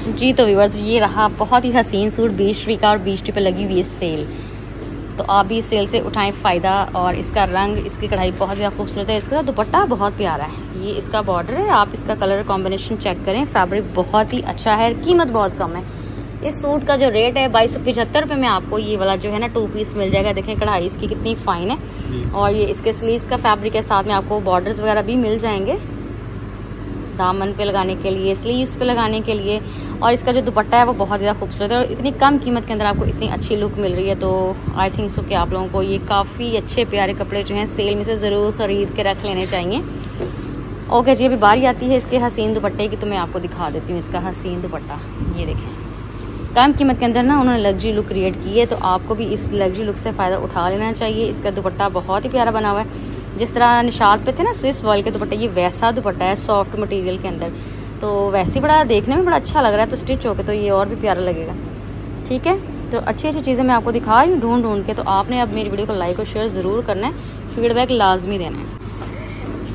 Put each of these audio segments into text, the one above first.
जी तो व्यूवर्स ये रहा बहुत ही हसीन सूट बीस रुपये का और बीस पे लगी हुई है सेल तो आप भी इस सेल से उठाएँ फ़ायदा और इसका रंग इसकी कढ़ाई बहुत ज़्यादा खूबसूरत है। इसका साथ दुपट्टा बहुत प्यारा है। ये इसका बॉर्डर है। आप इसका कलर कॉम्बिनेशन चेक करें। फैब्रिक बहुत ही अच्छा है कीमत बहुत कम है। इस सूट का जो रेट है बाईस सौ पिछहत्तर रुपये में आपको ये वाला जो है ना टू पीस मिल जाएगा। देखें कढ़ाई इसकी कितनी फाइन है। और ये इसके स्लीव्स का फैब्रिक है। साथ में आपको बॉर्डर्स वगैरह भी मिल जाएँगे। दामन पे लगाने के लिए स्लीव्स पे लगाने के लिए। और इसका जो दुपट्टा है वो बहुत ज़्यादा खूबसूरत है और इतनी कम कीमत के अंदर आपको इतनी अच्छी लुक मिल रही है तो आई थिंक सो कि आप लोगों को ये काफ़ी अच्छे प्यारे कपड़े जो हैं सेल में से ज़रूर ख़रीद के रख लेने चाहिए। ओके जी, अभी बारी आती है इसके हसीन दुपट्टे की तो मैं आपको दिखा देती हूँ इसका हसीन दुपट्टा। ये देखें। कम कीमत के अंदर ना उन्होंने लग्जरी लुक क्रिएट की है तो आपको भी इस लग्जरी लुक से फ़ायदा उठा लेना चाहिए। इसका दुपट्टा बहुत ही प्यारा बना हुआ है। जिस तरह निशात पे थे ना स्विस वॉल के दुपट्टे, ये वैसा दुपट्टा है सॉफ्ट मटेरियल के अंदर। तो वैसे ही बड़ा देखने में बड़ा अच्छा लग रहा है तो स्टिच होकर तो ये और भी प्यारा लगेगा। ठीक है? तो अच्छी अच्छी चीज़ें मैं आपको दिखा रही हूँ ढूंढ ढूंढ के तो आपने अब मेरी वीडियो को लाइक और शेयर ज़रूर करना है। फीडबैक लाजमी देना है।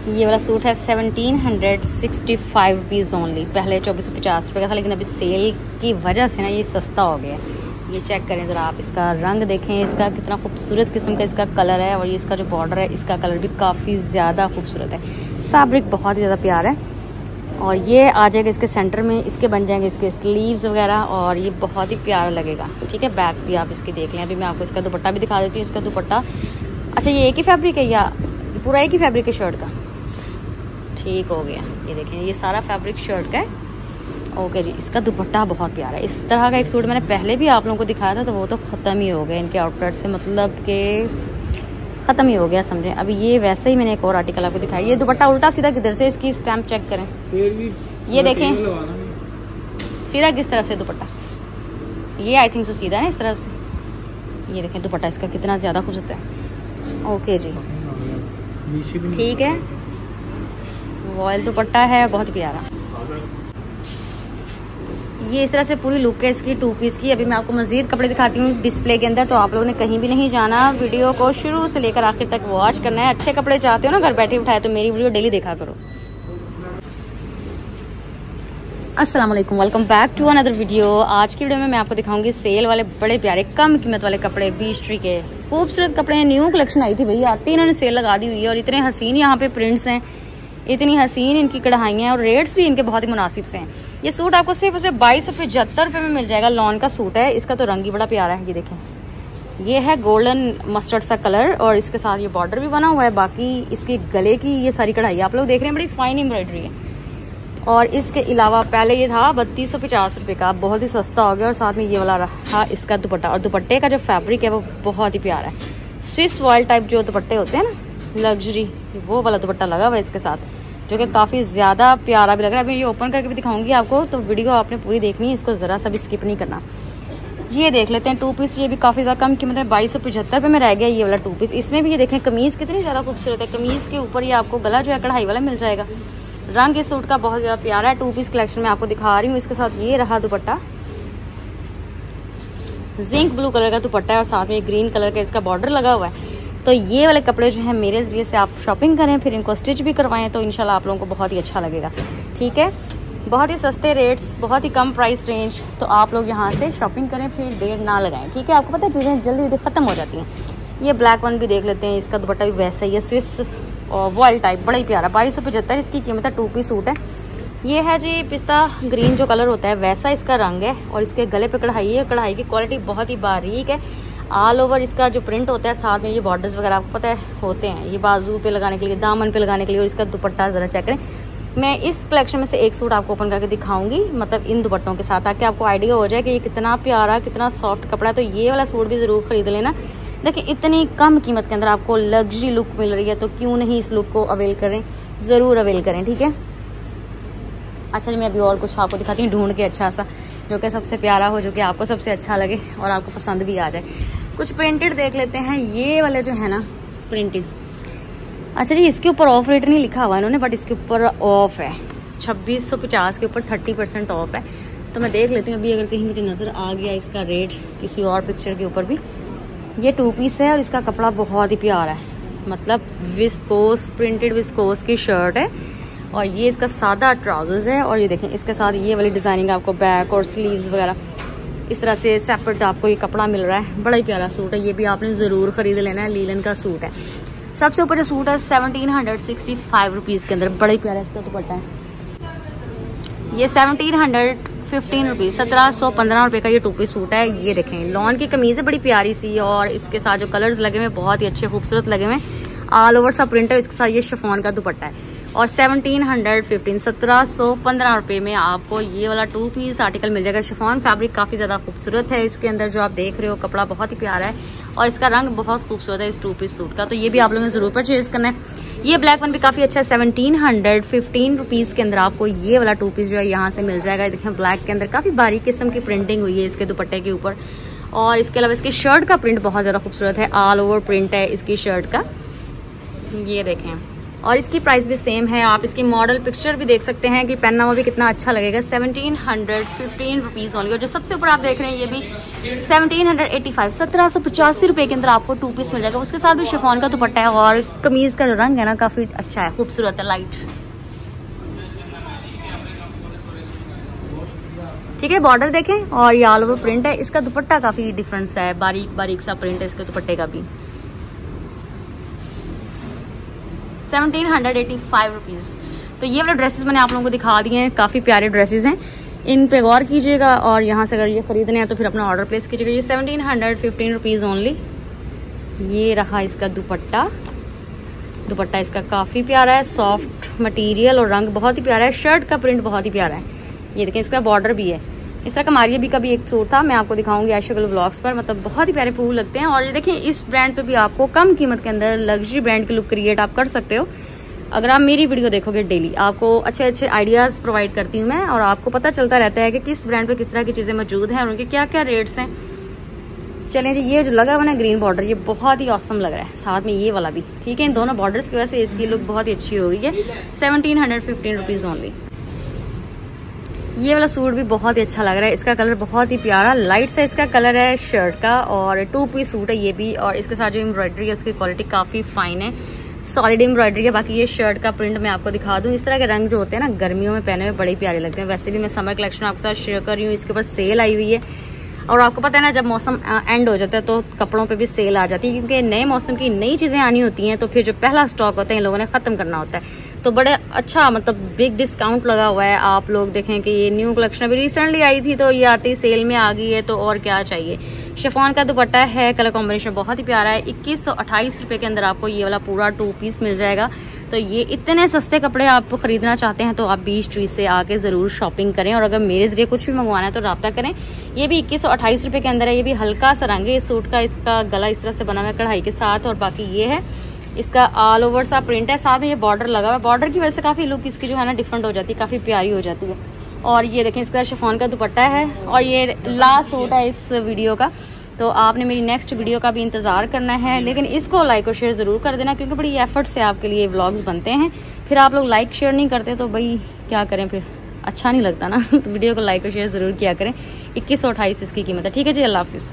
ये वाला सूट है seventeen hundred sixty five rupees only पहले चौबीस सौ पचास रुपये का था, लेकिन अभी सेल की वजह से ना ये सस्ता हो गया है। ये चेक करें ज़रा आप, इसका रंग देखें, इसका कितना खूबसूरत किस्म का इसका कलर है, और ये इसका जो बॉर्डर है, इसका कलर भी काफ़ी ज़्यादा खूबसूरत है। फैब्रिक बहुत ही ज़्यादा प्यार है। और ये आ जाएगा इसके सेंटर में, इसके बन जाएँगे इसके स्लीव्स वगैरह और ये बहुत ही प्यारा लगेगा। ठीक है बैक भी आप इसके देख लें। अभी मैं आपको इसका दुपट्टा भी दिखा देती हूँ, इसका दुपट्टा। अच्छा ये एक ही फैब्रिक है या पूरा एक ही फैब्रिक है शर्ट का? ठीक हो गया। ये देखें, ये सारा फैब्रिक शर्ट का है। ओके जी, इसका दुपट्टा बहुत प्यारा है। इस तरह का एक सूट मैंने पहले भी आप लोगों को दिखाया था तो वो तो ख़त्म ही हो गया। इनके आउटलेट से मतलब के ख़त्म ही हो गया समझे। अभी ये वैसे ही मैंने एक और आर्टिकल आपको दिखाया ये दुपट्टा उल्टा सीधा किधर से? इसकी स्टैम्प चेक करें। ये देखें। सीधा किस तरफ़ से दुपट्टा? ये आई थिंक सो सीधा है इस तरफ़ से। ये देखें दुपट्टा इसका कितना ज़्यादा खूबसूरत है। ओके जी। ठीक है। वॉयल दुपट्टा है बहुत प्यारा। ये इस तरह से पूरी लुक है इसकी टू पीस की, अभी मैं आपको मजीद कपड़े दिखाती हूँ डिस्प्ले के अंदर तो आप लोगों ने कहीं भी नहीं जाना। वीडियो को शुरू से लेकर आखिर तक वॉच करना है। अच्छे कपड़े चाहते हो ना, घर बैठे उठाए तो मेरी वीडियो डेली देखा करो। Aslam welcome back to another video आज की वीडियो में मैं आपको दिखाऊँगी सेल वाले बड़े प्यारे, कम कीमत वाले कपड़े बीस ट्री के। खूबसूरत कपड़े हैं न्यू कलेक्शन आई थी भैया। आती इन्होंने सेल लगा दी हुई है और इतने हसीन यहाँ पे प्रिंट्स हैं। इतनी हसीन इनकी कढ़ाइयाँ हैं और रेट्स भी इनके बहुत ही मुनासिब से हैं। ये सूट आपको सिर्फ़ सिर्फ़ बाईस सौ पचहत्तर रुपये में मिल जाएगा। लॉन का सूट है। इसका तो रंग ही बड़ा प्यारा है, ये देखें। ये है गोल्डन मस्टर्ड सा कलर और इसके साथ ये बॉर्डर भी बना हुआ है। बाकी इसके गले की ये सारी कढ़ाई आप लोग देख रहे हैं, बड़ी फाइन एम्ब्रॉयडरी है। और इसके अलावा पहले ये था बत्तीस सौ पचास रुपये का। बहुत ही सस्ता हो गया और साथ में ये वाला रहा इसका दुपट्टा। और दुपट्टे का जो फैब्रिक है वो बहुत ही प्यारा है। स्विस वॉयल टाइप जो दुपट्टे होते हैं ना लग्जरी वो वाला दुपट्टा लगा हुआ है इसके साथ। जो कि काफ़ी ज़्यादा प्यारा भी लग रहा है। अभी ये ओपन करके भी दिखाऊँगी आपको तो वीडियो आपने पूरी देखनी है, इसको ज़रा सा भी स्किप नहीं करना। ये देख लेते हैं टू पीस ये भी काफ़ी ज़्यादा कम कीमत है, बाईस सौ पचहत्तर रुपये में रह गया ये वाला टू पीस इसमें भी ये देखें, कमीज़ कितनी ज़्यादा खूबसूरत है। कमीज़ के ऊपर ये आपको गला जो है, कढ़ाई वाला मिल जाएगा। रंग इस सूट का बहुत ज़्यादा प्यारा है टू पीस कलेक्शन में आपको दिखा रही हूँ। इसके साथ ये रहा दुपट्टा। जिंक ब्लू कलर का दुपट्टा है और साथ में ग्रीन कलर का इसका बॉर्डर लगा हुआ है। तो ये वाले कपड़े जो हैं मेरे ज़रिए से आप शॉपिंग करें, फिर इनको स्टिच भी करवाएँ तो इंशाल्लाह आप लोगों को बहुत ही अच्छा लगेगा। ठीक है? बहुत ही सस्ते रेट्स बहुत ही कम प्राइस रेंज तो आप लोग यहाँ से शॉपिंग करें, फिर देर ना लगाएँ। ठीक है? आपको पता है चीज़ें जल्दी जल्दी ख़त्म हो जाती हैं। ये ब्लैक वन भी देख लेते हैं, इसका दुपट्टा भी वैसा ही है स्विस और वॉल टाइप बड़ा ही प्यारा। बाईस सौ पचहत्तर, इसकी कीमत है टू पी सूट है। ये है जी पिस्ता ग्रीन जो कलर होता है, वैसा इसका रंग है, और इसके गले पे कढ़ाई है। कढ़ाई की क्वालिटी बहुत ही बारीक है। ऑल ओवर इसका जो प्रिंट होता है, साथ में ये बॉर्डर्स वगैरह आपको पता है, होते हैं। ये बाजू पे लगाने के लिए, दामन पे लगाने के लिए और इसका दुपट्टा ज़रा चेक करें। मैं इस कलेक्शन में से एक सूट आपको ओपन करके दिखाऊँगी मतलब इन दुपट्टों के साथ, ताकि आपको आइडिया हो जाए कि ये कितना प्यारा, कितना सॉफ्ट कपड़ा है। तो ये वाला सूट भी ज़रूर ख़रीद लेना। देखिए, इतनी कम कीमत के अंदर आपको लग्जरी लुक मिल रही है तो क्यों नहीं इस लुक को अवेल करें? ज़रूर अवेल करें, ठीक है? अच्छा जी, मैं अभी और कुछ आपको दिखाती हूँ, ढूंढ के अच्छा सा, जो कि सबसे प्यारा हो, जो कि आपको सबसे अच्छा लगे और आपको पसंद भी आ जाए। कुछ प्रिंटेड देख लेते हैं। ये वाले जो है ना प्रिंटेड अच्छा जी, इसके ऊपर ऑफ़ रेट नहीं लिखा हुआ इन्होंने बट इसके ऊपर ऑफ़ है। छब्बीस सौ पचास के ऊपर थर्टी परसेंट ऑफ़ है। तो मैं देख लेती हूँ, अभी अगर कहीं मुझे नज़र आ गया इसका रेट किसी और पिक्चर के ऊपर भी। ये टू पीस है और इसका कपड़ा बहुत ही प्यारा है। मतलब विस्कोस प्रिंटेड विस्कोस की शर्ट है। और ये इसका सादा ट्राउजर्स है और ये देखें, इसके साथ ये वाली डिज़ाइनिंग आपको बैक और स्लीव्स वगैरह। इस तरह से सेपरेट आपको ये कपड़ा मिल रहा है। बड़ा ही प्यारा सूट है। ये भी आपने ज़रूर ख़रीद लेना है। लीलन का सूट है। सबसे ऊपर जो सूट है seventeen hundred sixty five rupees के अंदर। बड़ा ही प्यारा इसका दुपट्टा है। ये सेवनटीन हंड्रेड फिफ्टीन रुपीज़ सत्रह सौ पंद्रह रुपये का ये टू पीस सूट है। ये देखें, लॉन की कमीज़ है, बड़ी प्यारी सी और इसके साथ जो कलर्स लगे हुए बहुत ही अच्छे, खूबसूरत लगे हुए ऑल ओवर सा प्रिंट है इसके साथ ये शिफोन का दुपट्टा है। और सेवनटीन हंड्रेड फिफ्टीन, सत्रह सौ पंद्रह रुपये में आपको ये वाला टू पीस आर्टिकल मिल जाएगा। शिफॉन फैब्रिक काफ़ी ज़्यादा खूबसूरत है इसके अंदर, जो आप देख रहे हो, कपड़ा बहुत ही प्यारा है और इसका रंग बहुत खूबसूरत है इस टू पीस सूट का। तो ये भी आप लोगों ने ज़रूर परचेज करना है। ये ब्लैक वन भी काफ़ी अच्छा है, सेवनटीन हंड्रेड फिफ्टीन रुपीज़ के अंदर आपको ये वाला टू पीस जो है यहाँ से मिल जाएगा। देखें ब्लैक के अंदर काफ़ी बारीक किस्म की प्रिंटिंग हुई है इसके दुपट्टे के ऊपर। और इसके अलावा इसकी शर्ट का प्रिंट बहुत ज़्यादा खूबसूरत है ऑल ओवर प्रिंट है इसकी शर्ट का। ये देखें। और इसकी प्राइस भी सेम है। आप इसकी मॉडल पिक्चर भी देख सकते हैं कि पहनना भी कितना अच्छा लगेगा। Seventeen hundred fifteen rupees only और जो सबसे ऊपर आप देख रहे हैं, ये भी सेवनटीन हंड्रेड एट्टी फाइव सत्रह सौ पचासी रुपये के अंदर आपको टू पीस मिल जाएगा। उसके साथ भी शिफोन का दुपट्टा है और कमीज़ का जो रंग है ना, काफ़ी अच्छा है। खूबसूरत है लाइट ठीक है बॉर्डर देखें और ये ऑल ओवर प्रिंट है। इसका दुपट्टा काफ़ी डिफरेंस है। बारीक बारीक सा प्रिंट है इसके दुपट्टे का भी। Seventeen hundred eighty five rupees. तो ये वाले ड्रेसेस मैंने आप लोगों को दिखा दिए हैं, काफ़ी प्यारे ड्रेसेस हैं। इन पे गौर कीजिएगा और यहाँ से अगर ये ख़रीदने हैं तो फिर अपना ऑर्डर प्लेस कीजिएगा। ये seventeen hundred fifteen rupees only ये रहा इसका दुपट्टा। दुपट्टा इसका काफ़ी प्यारा है सॉफ्ट मटेरियल और रंग बहुत ही प्यारा है। शर्ट का प्रिंट बहुत ही प्यारा है। ये देखें, इसका बॉर्डर भी है। इस तरह का मारिया भी का भी एक सूट था, मैं आपको दिखाऊँगी आशगल ब्लॉग्स पर। मतलब बहुत ही प्यारे फूल लगते हैं। और ये देखें इस ब्रांड पे भी आपको कम कीमत के अंदर लग्जरी ब्रांड की लुक क्रिएट आप कर सकते हो। अगर आप मेरी वीडियो देखोगे डेली आपको अच्छे अच्छे आइडियाज़ प्रोवाइड करती हूँ मैं और आपको पता चलता रहता है कि किस ब्रांड पे किस तरह की चीज़ें मौजूद हैं और उनके क्या क्या रेट्स हैं। चलें जी, ये जो लगा हुआ ना ग्रीन बॉर्डर ये बहुत ही औसम लग रहा है। साथ में ये वाला भी, ठीक है? इन दोनों बॉर्डर्स की वजह से इसकी लुक बहुत ही अच्छी हो गई है। Seventeen hundred fifteen rupees only ये वाला सूट भी बहुत ही अच्छा लग रहा है। इसका कलर बहुत ही प्यारा लाइट सा इसका कलर है शर्ट का और टू पीस सूट है ये भी और इसके साथ जो एम्ब्रॉयडरी है, उसकी क्वालिटी काफ़ी फाइन है। सॉलिड एम्ब्रॉयडरी है। बाकी ये शर्ट का प्रिंट मैं आपको दिखा दूँ। इस तरह के रंग जो होते हैं ना, गर्मियों में पहने हुए बड़े प्यारे लगते हैं। वैसे भी मैं समर कलेक्शन आपके साथ शेयर कर रही हूँ। इसके ऊपर सेल आई हुई है। और आपको पता है ना, जब मौसम एंड हो जाता है तो कपड़ों पे भी सेल आ जाती है। क्योंकि नए मौसम की नई चीज़ें आनी होती हैं तो फिर जो पहला स्टॉक होता है, इन लोगों ने ख़त्म करना होता है। तो बड़े अच्छा मतलब बिग डिस्काउंट लगा हुआ है। आप लोग देखें कि ये न्यू कलेक्शन अभी रिसेंटली आई थी तो ये आती सेल में आ गई है तो और क्या चाहिए? शिफॉन का दुपट्टा है कलर कॉम्बिनेशन बहुत ही प्यारा है। इक्कीस सौ अट्ठाईस रुपये के अंदर आपको ये वाला पूरा टू पीस मिल जाएगा। तो ये इतने सस्ते कपड़े आप खरीदना चाहते हैं तो आप बीस ट्री से आके ज़रूर शॉपिंग करें। और अगर मेरे ज़रिए कुछ भी मंगवाना है तो रब्ता करें। ये भी इक्कीस सौ अट्ठाईस रुपये के अंदर है, ये भी हल्का सा रंग है। इस सूट का, इसका गला इस तरह से बना हुआ है कढ़ाई के साथ, और बाकी ये है इसका ऑल ओवर सा प्रिंट है, साथ में ये बॉर्डर लगा हुआ है। बॉर्डर की वजह से काफ़ी लुक इसकी जो है ना डिफरेंट हो जाती है, काफ़ी प्यारी हो जाती है। और ये देखें, इसका शिफोन का दुपट्टा है और ये लास्ट सूट है इस वीडियो का। तो आपने मेरी नेक्स्ट वीडियो का भी इंतज़ार करना है, लेकिन इसको लाइक और शेयर ज़रूर कर देना, क्योंकि बड़ी एफर्ट से आपके लिए व्लॉग्स बनते हैं। फिर आप लोग लाइक शेयर नहीं करते तो भाई क्या करें फिर? अच्छा नहीं लगता ना। वीडियो को लाइक और शेयर ज़रूर किया करें। इक्कीस सौ अट्ठाईस इसकी कीमत है। ठीक है जी, अल्लाह हाफिज़।